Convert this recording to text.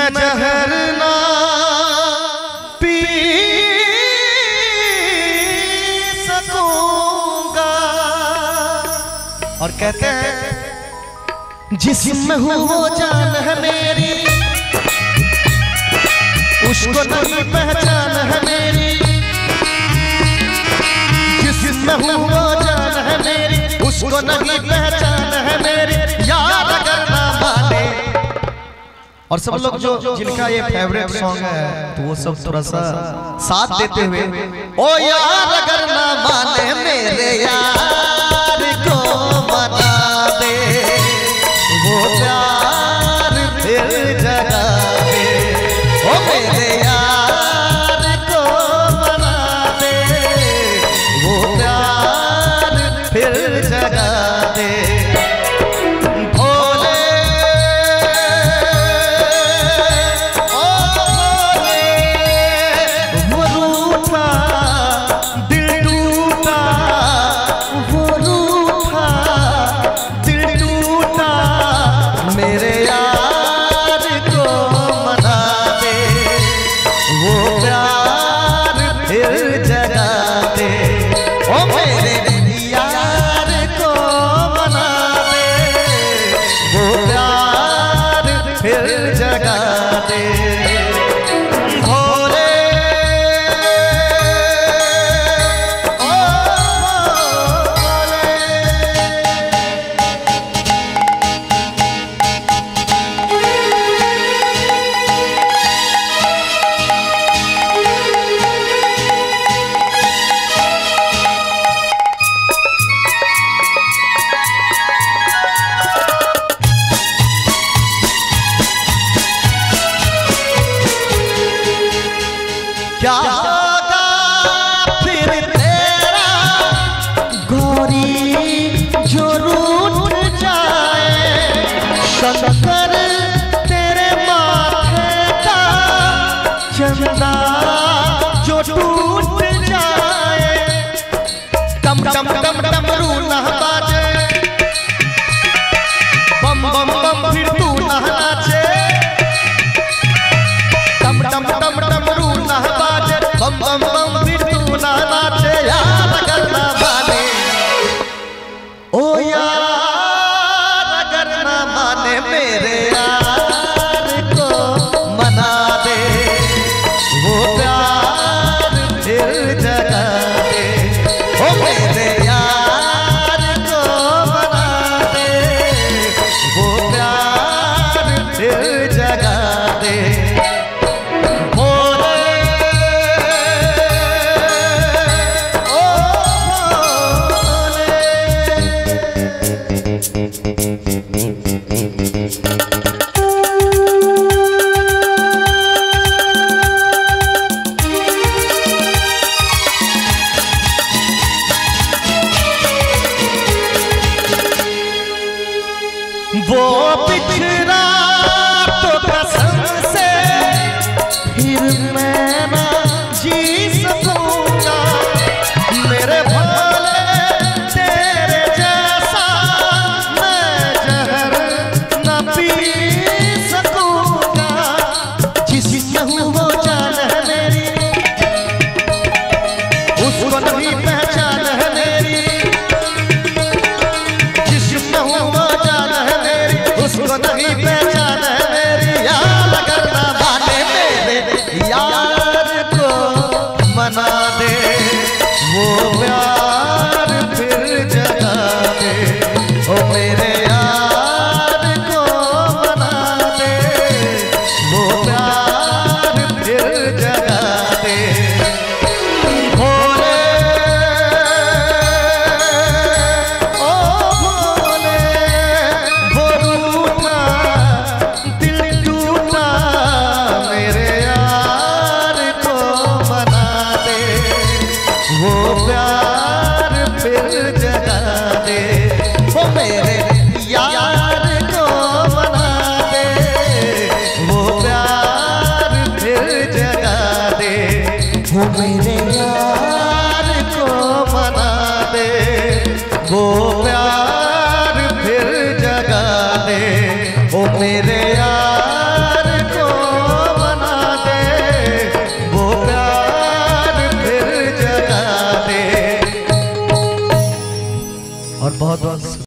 मैं जहर ना पी सकूँगा। और कहते हैं जिसम हूँ वो जान है मेरी। उसको नहीं पहचान है मेरी। जिसम हूँ वो जान है मेरी। उसको नहीं पहचान और सब लोग जो जिनका ये फेवरेट सॉन्ग है तो वो सब थोड़ा सा साथ देते हुए ओ यार अगर ना माने मेरे यार फिर जगा क्या होगा फिर तेरा गौरी जो रूठ जाए माने Oh, I'm gonna keep it. कर दे यार को बना दे वो जगा दे। मेरे यार